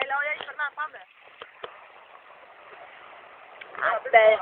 Hello, jag är från Lappande. Abbe.